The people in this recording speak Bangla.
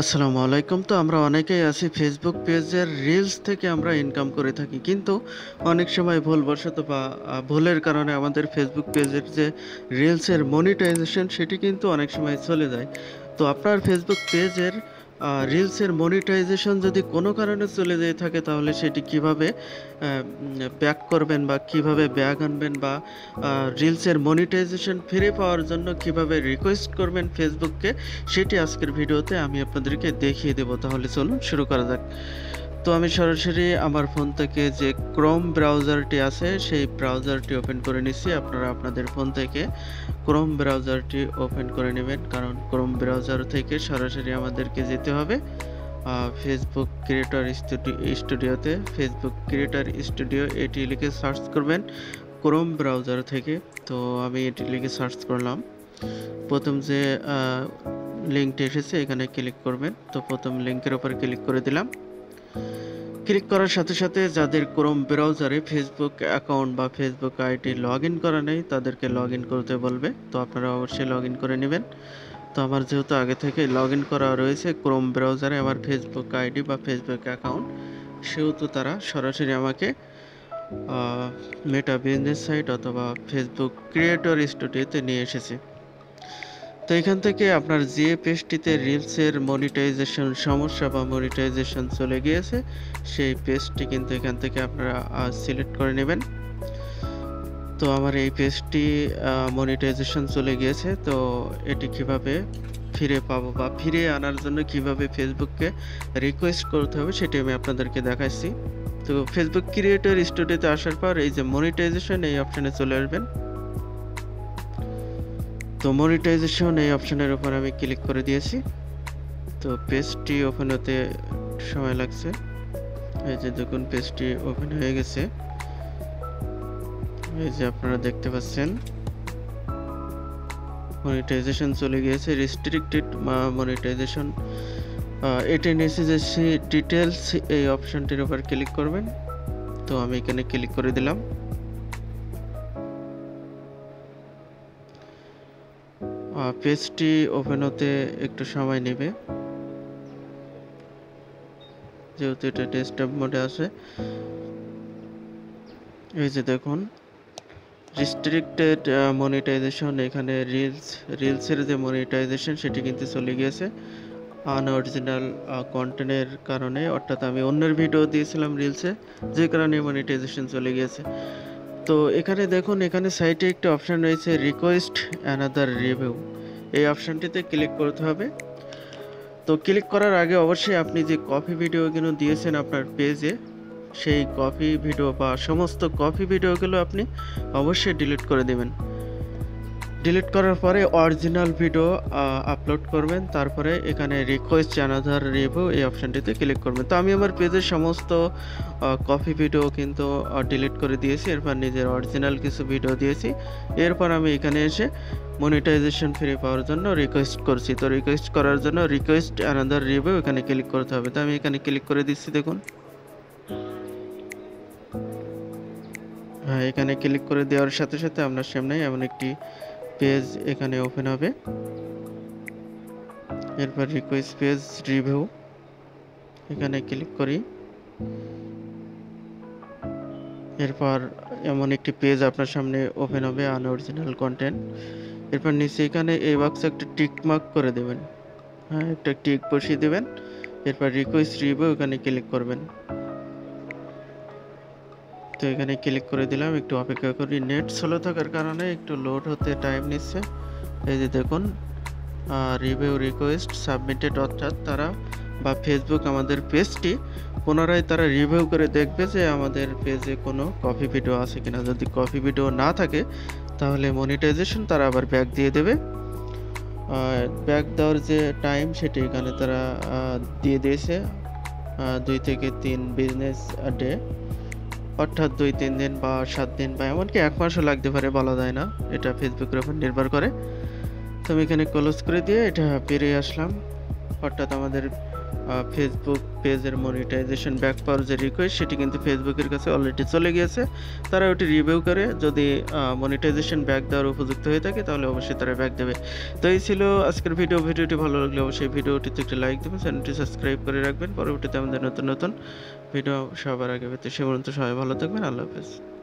আসসালামু আলাইকুম। তো আমরা অনেকেই আছি ফেসবুক পেজের রিলস থেকে আমরা ইনকাম করে থাকি। কিন্তু অনেক সময় ভুলবশত বা ভুলের কারণে আমাদের ফেসবুক পেজের যে রিলসের মনিটাইজেশন সেটি কিন্তু অনেক সময় চলে যায়। তো আপনার ফেসবুক পেজের রিলসের মনিটাইজেশন যদি কোনো কারণে চলে যেয়ে থাকে, তাহলে সেটি কীভাবে ব্যাক করবেন বা কীভাবে ব্যাক আনবেন বা রিলসের মনিটাইজেশন ফিরে পাওয়ার জন্য কীভাবে রিকোয়েস্ট করবেন ফেসবুককে সেটি আজকের ভিডিওতে আমি আপনাদেরকে দেখিয়ে দেবো। তাহলে চলুন শুরু করা যাক। তো আমি সরাসরি আমার ফোন থেকে যে ক্রোম ব্রাউজারটি আছে, সেই ব্রাউজারটি ওপেন করে নিচ্ছি। আপনারা আপনাদের ফোন থেকে ক্রোম ব্রাউজারটি ওপেন করে নেবেন, কারণ ক্রোম ব্রাউজার থেকে সরাসরি আমাদেরকে যেতে হবে। ফেসবুক ক্রিয়েটর স্টুডিওতে ফেসবুক ক্রিয়েটর স্টুডিও এটি লিখে সার্চ করবেন ক্রোম ব্রাউজার থেকে। তো আমি এটি লিখে সার্চ করলাম। প্রথম যে লিঙ্কটি এসেছে, এখানে ক্লিক করবেন। তো প্রথম লিঙ্কের উপর ক্লিক করে দিলাম। ক্লিক করার সাথে সাথে যাদের ক্রোম ব্রাউজারে ফেসবুক অ্যাকাউন্ট বা ফেসবুক আইডি লগ ইন করা নেই, তাদেরকে লগ ইন করতে বলবে। তো আপনারা অবশ্যই লগ ইন করে নেবেন। তো আমার যেহেতু আগে থেকে লগ ইন করা রয়েছে ক্রোম ব্রাউজারে আমার ফেসবুক আইডি বা ফেসবুক অ্যাকাউন্ট সেহেতু তারা সরাসরি আমাকে মেটা বিজনেস সাইট অথবা ফেসবুক ক্রিয়েটর স্টুডিওতে নিয়ে এসেছে। তো এখান থেকে আপনার যে পেজটিতে রিলসের মনিটাইজেশন সমস্যা বা মনিটাইজেশন চলে গিয়েছে, সেই পেজটি কিন্তু এখান থেকে আপনারা সিলেক্ট করে নেবেন। তো আমার এই পেজটি মনিটাইজেশন চলে গিয়েছে, তো এটি কীভাবে ফিরে পাবো বা ফিরে আনার জন্য কীভাবে ফেসবুককে রিকোয়েস্ট করতে হবে সেটি আমি আপনাদেরকে দেখাচ্ছি তো ফেসবুক ক্রিয়েটর স্টুডিওতে আসার পর এই যে মনিটাইজেশন এই অপশানে চলে আসবেন। তো মনিটাইজেশন এই অপশনের উপর আমি ক্লিক করে দিয়েছি। তো পেজটি ওপেন হতে সময় লাগছে। এই যে দেখুন পেজটি ওপেন হয়ে গেছে। এই যে আপনারা দেখতে পাচ্ছেন মনিটাইজেশন চলে গিয়েছে। রেস্ট্রিক্টেড মনিটাইজেশন এটা নিয়েছে যে ডিটেলস এই অপশনটির উপর ক্লিক করবেন। তো আমি এখানে ক্লিক করে দিলাম। পেজটি ওপেন হতে একটু সময় নেবে। যেহেতু এটা ডেস্কটপ মোডে আছে। এই যে দেখুন রিস্ট্রিক্টেড মনিটাইজেশন এখানে রিলস রিলসের যে মনিটাইজেশন সেটি কিন্তু চলে গিয়েছে আনঅরিজিনাল কন্টেন্টের কারণে। অর্থাৎ আমি অন্যের ভিডিও দিয়েছিলাম রিলসে যে কারণে মনিটাইজেশন চলে গিয়েছে। তো এখানে দেখুন, এখানে সাইটে একটা অপশান রয়েছে রিকোয়েস্ট অ্যানাদার রিভিউ এই অপশানটিতে ক্লিক করতে হবে। তো ক্লিক করার আগে অবশ্যই আপনি যে কফি ভিডিওগুলো দিয়েছেন আপনার পেজে, সেই কফি ভিডিও বা সমস্ত কফি ভিডিওগুলো আপনি অবশ্যই ডিলিট করে দেবেন। ডিলিট করার পরে অরিজিনাল ভিডিও আপলোড করবেন। তারপরে এখানে রিকোয়েস্ট অ্যানাদার রিভিউ এই অপশানটিতে ক্লিক করবেন। তো আমি আমার পেজের সমস্ত কফি ভিডিও কিন্তু ডিলিট করে দিয়েছি। এরপর নিজের অরিজিনাল কিছু ভিডিও দিয়েছি। এরপর আমি এখানে এসে মনিটাইজেশন ফ্রি পাওয়ার জন্য রিকোয়েস্ট করছি। তো রিকোয়েস্ট করার জন্য রিকোয়েস্ট অ্যানাদার রিভিউ এখানে ক্লিক করতে হবে। তো আমি এখানে ক্লিক করে দিচ্ছি, দেখুন। হ্যাঁ এখানে ক্লিক করে দেওয়ার সাথে সাথে আপনার সামনে এমন একটি পেজ এখানে ওপেন হবে। এরপর রিকোয়েস্ট পেজ রিভিউ এখানে ক্লিক করি। এরপর এমন একটি পেজ আপনার সামনে ওপেন হবে আনঅরিজিনাল কন্টেন্ট এরপর নিচে এখানে এই বাক্সে একটা টিক মার্ক করে দেবেন। হ্যাঁ একটা টিক বসিয়ে দেবেন। এরপর রিকোয়েস্ট রিভিউ এখানে ক্লিক করবেন। তো এখানে ক্লিক করে দিলাম, একটু অপেক্ষা করি। নেট স্লো থাকার কারণে একটু লোড হতে টাইম নিচ্ছে। এই যে দেখুন রিভিউ রিকোয়েস্ট সাবমিটেড অর্থাৎ তারা বা ফেসবুক আমাদের পেজটি পুনরায় তারা রিভিউ করে দেখবে যে আমাদের পেজে কোনো কপি ভিডিও আছে কিনা। যদি কপি ভিডিও না থাকে, তাহলে মনিটাইজেশন তারা আবার ব্যাক দিয়ে দেবে। ব্যাক দেওয়ার যে টাইম সেটি এখানে তারা দিয়ে দিয়েছে দুই থেকে তিন বিজনেস ডে অর্থাৎ দুই, তিন দিন বা সাত দিন বা এমনকি এক মাসও লাগতে পারে বলা যায় না। এটা ফেসবুকের উপর নির্ভর করে। তো আমি এখানে ক্লোজ করে দিয়ে এটা বেরিয়ে আসলাম। অর্থাৎ আমাদের ফেসবুক পেজের মনিটাইজেশন ব্যাক পাওয়ার যে রিকোয়েস্ট সেটি কিন্তু ফেসবুকের কাছে অলরেডি চলে গিয়েছে। তারা ওটি রিভিউ করে, যদি মনিটাইজেশন ব্যাক দেওয়ার উপযুক্ত হয়ে থাকে, তাহলে অবশ্যই তারা ব্যাক দেবে। তো এই ছিল আজকের ভিডিও ভিডিওটি ভালো লাগলে অবশ্যই ভিডিওটিতে একটি লাইক দেবেন চ্যানেলটি সাবস্ক্রাইব করে রাখবেন। পরবর্তীতে আমাদের নতুন নতুন ভিডিও সবার আগে পেতে সে পর্যন্ত সবাই ভালো থাকবেন। আল্লাহ হাফেজ।